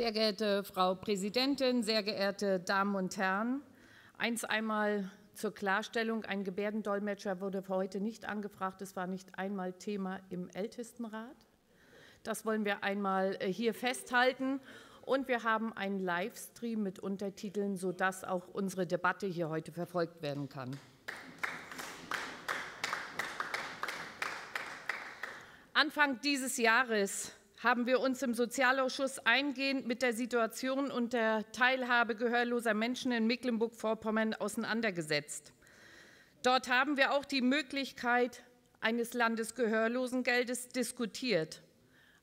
Sehr geehrte Frau Präsidentin, sehr geehrte Damen und Herren, eins einmal zur Klarstellung, ein Gebärdendolmetscher wurde für heute nicht angefragt, es war nicht einmal Thema im Ältestenrat. Das wollen wir einmal äh, hier festhalten. Und wir haben einen Livestream mit Untertiteln, sodass auch unsere Debatte hier heute verfolgt werden kann. Anfang dieses Jahres haben wir uns im Sozialausschuss eingehend mit der Situation und der Teilhabe gehörloser Menschen in Mecklenburg-Vorpommern auseinandergesetzt. Dort haben wir auch die Möglichkeit eines Landesgehörlosengeldes diskutiert.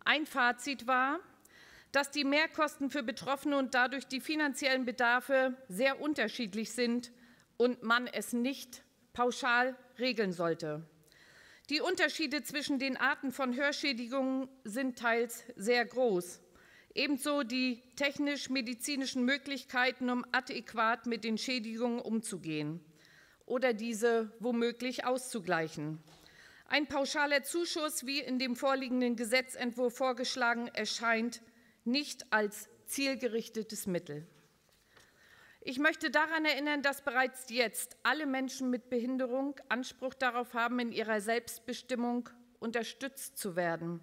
Ein Fazit war, dass die Mehrkosten für Betroffene und dadurch die finanziellen Bedarfe sehr unterschiedlich sind und man es nicht pauschal regeln sollte. Die Unterschiede zwischen den Arten von Hörschädigungen sind teils sehr groß. Ebenso die technisch-medizinischen Möglichkeiten, um adäquat mit den Schädigungen umzugehen oder diese womöglich auszugleichen. Ein pauschaler Zuschuss, wie in dem vorliegenden Gesetzentwurf vorgeschlagen, erscheint nicht als zielgerichtetes Mittel. Ich möchte daran erinnern, dass bereits jetzt alle Menschen mit Behinderung Anspruch darauf haben, in ihrer Selbstbestimmung unterstützt zu werden,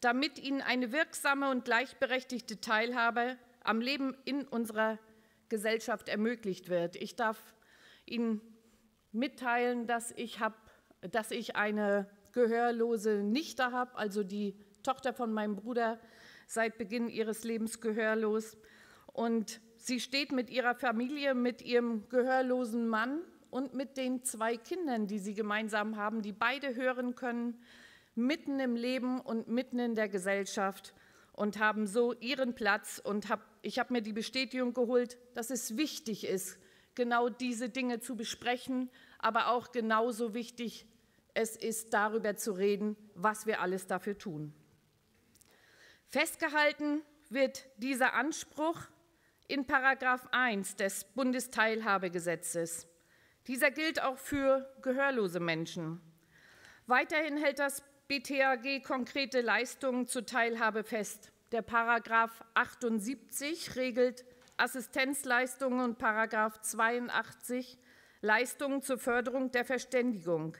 damit ihnen eine wirksame und gleichberechtigte Teilhabe am Leben in unserer Gesellschaft ermöglicht wird. Ich darf Ihnen mitteilen, dass ich, hab, dass ich eine gehörlose Nichte habe, also die Tochter von meinem Bruder, seit Beginn ihres Lebens gehörlos. Und Sie steht mit ihrer Familie, mit ihrem gehörlosen Mann und mit den zwei Kindern, die sie gemeinsam haben, die beide hören können, mitten im Leben und mitten in der Gesellschaft und haben so ihren Platz. Und hab, ich habe mir die Bestätigung geholt, dass es wichtig ist, genau diese Dinge zu besprechen, aber auch genauso wichtig es ist, darüber zu reden, was wir alles dafür tun. Festgehalten wird dieser Anspruch in Paragraph 1 des Bundesteilhabegesetzes. Dieser gilt auch für gehörlose Menschen. Weiterhin hält das BTAG konkrete Leistungen zur Teilhabe fest. Der Paragraph 78 regelt Assistenzleistungen und Paragraph 82 Leistungen zur Förderung der Verständigung.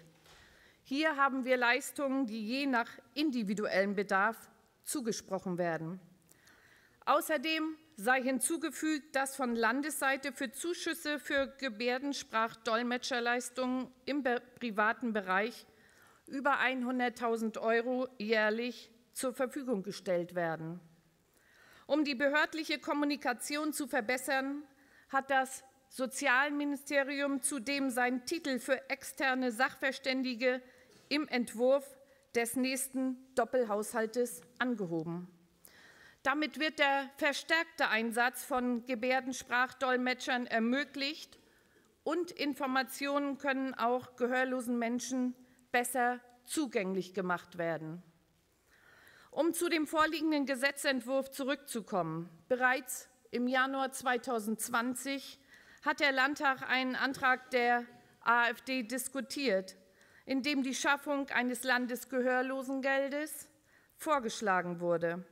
Hier haben wir Leistungen, die je nach individuellem Bedarf zugesprochen werden. Außerdem sei hinzugefügt, dass von Landesseite für Zuschüsse für Gebärdensprachdolmetscherleistungen im privaten Bereich über 100.000 Euro jährlich zur Verfügung gestellt werden. Um die behördliche Kommunikation zu verbessern, hat das Sozialministerium zudem seinen Titel für externe Sachverständige im Entwurf des nächsten Doppelhaushaltes angehoben. Damit wird der verstärkte Einsatz von Gebärdensprachdolmetschern ermöglicht und Informationen können auch gehörlosen Menschen besser zugänglich gemacht werden. Um zu dem vorliegenden Gesetzentwurf zurückzukommen. Bereits im Januar 2020 hat der Landtag einen Antrag der AfD diskutiert, in dem die Schaffung eines Landesgehörlosengeldes vorgeschlagen wurde.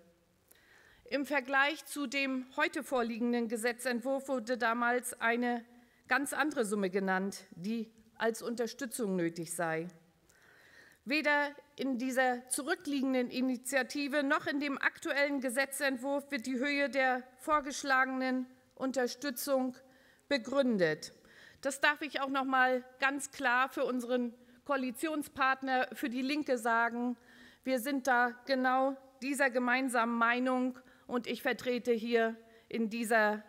Im Vergleich zu dem heute vorliegenden Gesetzentwurf wurde damals eine ganz andere Summe genannt, die als Unterstützung nötig sei. Weder in dieser zurückliegenden Initiative noch in dem aktuellen Gesetzentwurf wird die Höhe der vorgeschlagenen Unterstützung begründet. Das darf ich auch noch mal ganz klar für unseren Koalitionspartner für die Linke sagen. Wir sind da genau dieser gemeinsamen Meinung und ich vertrete hier in dieser,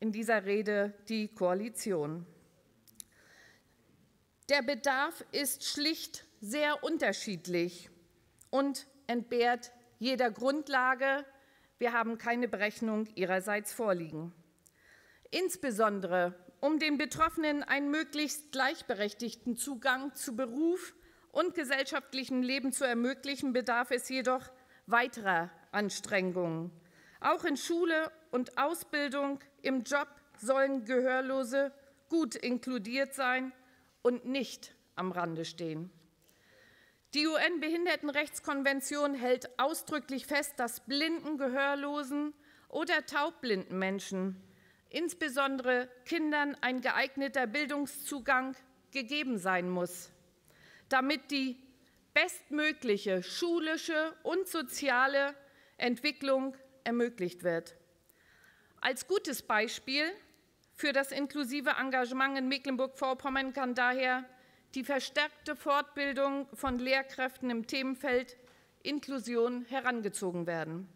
in dieser Rede die Koalition. Der Bedarf ist schlicht sehr unterschiedlich und entbehrt jeder Grundlage. Wir haben keine Berechnung ihrerseits vorliegen. Insbesondere um den Betroffenen einen möglichst gleichberechtigten Zugang zu Beruf und gesellschaftlichem Leben zu ermöglichen, bedarf es jedoch weiterer Anstrengungen. Auch in Schule und Ausbildung, im Job sollen Gehörlose gut inkludiert sein und nicht am Rande stehen. Die UN-Behindertenrechtskonvention hält ausdrücklich fest, dass blinden, Gehörlosen oder taubblinden Menschen, insbesondere Kindern, ein geeigneter Bildungszugang gegeben sein muss, damit die bestmögliche schulische und soziale Entwicklung ermöglicht wird. Als gutes Beispiel für das inklusive Engagement in Mecklenburg-Vorpommern kann daher die verstärkte Fortbildung von Lehrkräften im Themenfeld Inklusion herangezogen werden.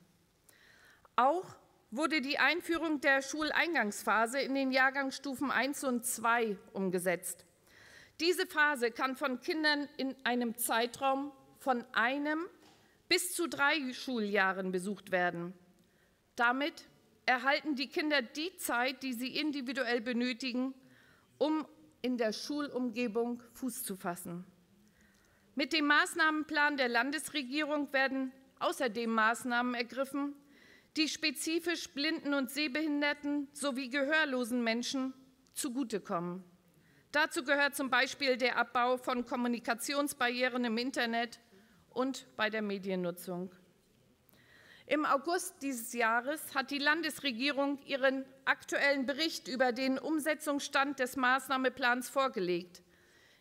Auch wurde die Einführung der Schuleingangsphase in den Jahrgangsstufen 1 und 2 umgesetzt. Diese Phase kann von Kindern in einem Zeitraum von einem bis zu drei Schuljahren besucht werden. Damit erhalten die Kinder die Zeit, die sie individuell benötigen, um in der Schulumgebung Fuß zu fassen. Mit dem Maßnahmenplan der Landesregierung werden außerdem Maßnahmen ergriffen, die spezifisch blinden und sehbehinderten sowie gehörlosen Menschen zugutekommen. Dazu gehört zum Beispiel der Abbau von Kommunikationsbarrieren im Internet und bei der Mediennutzung. Im August dieses Jahres hat die Landesregierung ihren aktuellen Bericht über den Umsetzungsstand des Maßnahmeplans vorgelegt.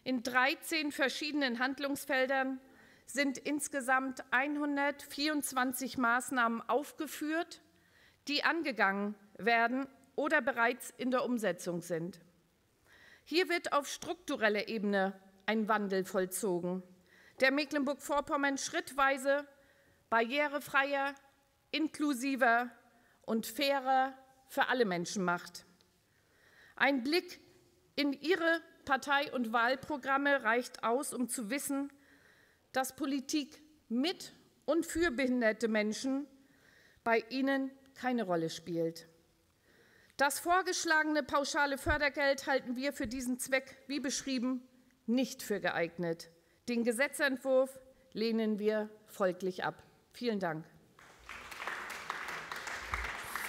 In 13 verschiedenen Handlungsfeldern sind insgesamt 124 Maßnahmen aufgeführt, die angegangen werden oder bereits in der Umsetzung sind. Hier wird auf struktureller Ebene ein Wandel vollzogen, der Mecklenburg-Vorpommern schrittweise barrierefreier, inklusiver und fairer für alle Menschen macht. Ein Blick in Ihre Partei- und Wahlprogramme reicht aus, um zu wissen, dass Politik mit und für behinderte Menschen bei Ihnen keine Rolle spielt. Das vorgeschlagene pauschale Fördergeld halten wir für diesen Zweck, wie beschrieben, nicht für geeignet. Den Gesetzentwurf lehnen wir folglich ab. Vielen Dank.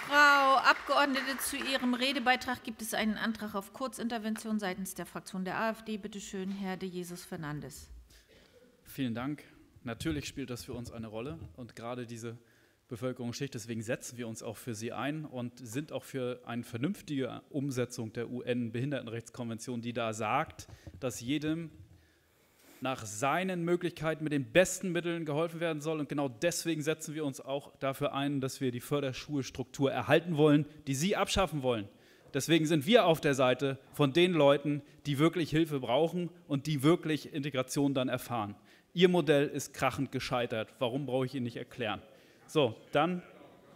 Frau Abgeordnete, zu Ihrem Redebeitrag gibt es einen Antrag auf Kurzintervention seitens der Fraktion der AfD. Bitte schön, Herr de Jesus Fernandes. Vielen Dank. Natürlich spielt das für uns eine Rolle und gerade diese Bevölkerungsschicht. Deswegen setzen wir uns auch für sie ein und sind auch für eine vernünftige Umsetzung der UN-Behindertenrechtskonvention, die da sagt, dass jedem nach seinen Möglichkeiten mit den besten Mitteln geholfen werden soll. Und genau deswegen setzen wir uns auch dafür ein, dass wir die Förderschulstruktur erhalten wollen, die Sie abschaffen wollen. Deswegen sind wir auf der Seite von den Leuten, die wirklich Hilfe brauchen und die wirklich Integration dann erfahren. Ihr Modell ist krachend gescheitert. Warum brauche ich Ihnen nicht erklären? So, dann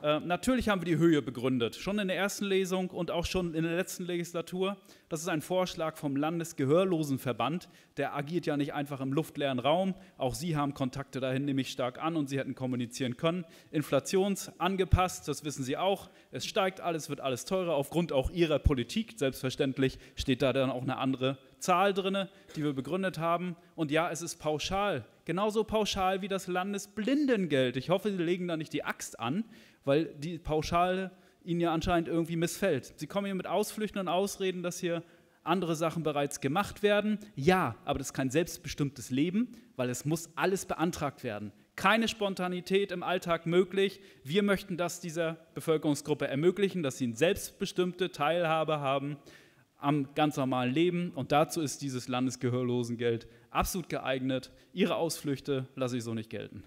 äh, natürlich haben wir die Höhe begründet, schon in der ersten Lesung und auch schon in der letzten Legislatur. Das ist ein Vorschlag vom Landesgehörlosenverband. Der agiert ja nicht einfach im luftleeren Raum. Auch Sie haben Kontakte dahin, nehme ich stark an und Sie hätten kommunizieren können. Inflationsangepasst, das wissen Sie auch. Es steigt alles, wird alles teurer aufgrund auch Ihrer Politik. Selbstverständlich steht da dann auch eine andere Zahl drin, die wir begründet haben. Und ja, es ist pauschal, genauso pauschal wie das Landesblindengeld. Ich hoffe, Sie legen da nicht die Axt an, weil die Pauschale ihnen ja anscheinend irgendwie missfällt. Sie kommen hier mit Ausflüchten und Ausreden, dass hier andere Sachen bereits gemacht werden. Ja, aber das ist kein selbstbestimmtes Leben, weil es muss alles beantragt werden. Keine Spontanität im Alltag möglich. Wir möchten das dieser Bevölkerungsgruppe ermöglichen, dass sie eine selbstbestimmte Teilhabe haben am ganz normalen Leben. Und dazu ist dieses Landesgehörlosengeld absolut geeignet. Ihre Ausflüchte lasse ich so nicht gelten.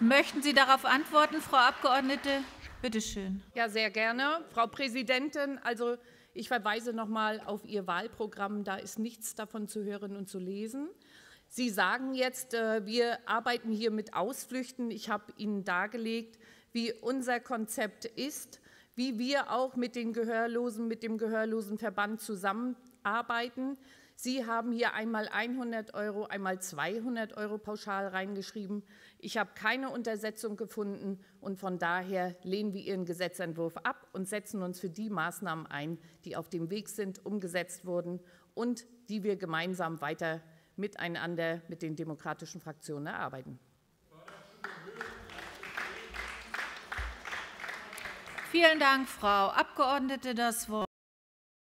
Möchten Sie darauf antworten, Frau Abgeordnete? Bitte schön. Ja, sehr gerne. Frau Präsidentin, also ich verweise noch mal auf Ihr Wahlprogramm. Da ist nichts davon zu hören und zu lesen. Sie sagen jetzt, äh, wir arbeiten hier mit Ausflüchten. Ich habe Ihnen dargelegt, wie unser Konzept ist, wie wir auch mit den Gehörlosen, mit dem Gehörlosenverband zusammenarbeiten. Sie haben hier einmal 100 Euro, einmal 200 Euro pauschal reingeschrieben. Ich habe keine Untersetzung gefunden und von daher lehnen wir Ihren Gesetzentwurf ab und setzen uns für die Maßnahmen ein, die auf dem Weg sind, umgesetzt wurden und die wir gemeinsam weiter miteinander mit den demokratischen Fraktionen erarbeiten. Vielen Dank, Frau Abgeordnete. Das Wort